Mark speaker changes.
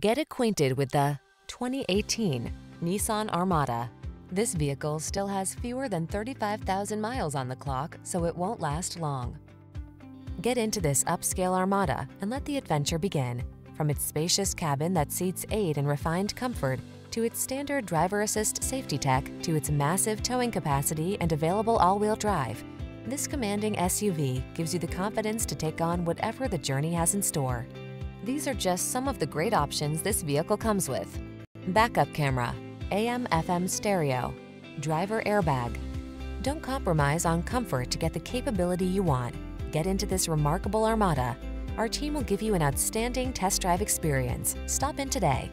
Speaker 1: Get acquainted with the 2018 Nissan Armada. This vehicle still has fewer than 35,000 miles on the clock, so it won't last long. Get into this upscale Armada and let the adventure begin. From its spacious cabin that seats eight in refined comfort, to its standard driver assist safety tech, to its massive towing capacity and available all-wheel drive, this commanding SUV gives you the confidence to take on whatever the journey has in store. These are just some of the great options this vehicle comes with. Backup camera, AM FM stereo, driver airbag. Don't compromise on comfort to get the capability you want. Get into this remarkable Armada. Our team will give you an outstanding test drive experience. Stop in today.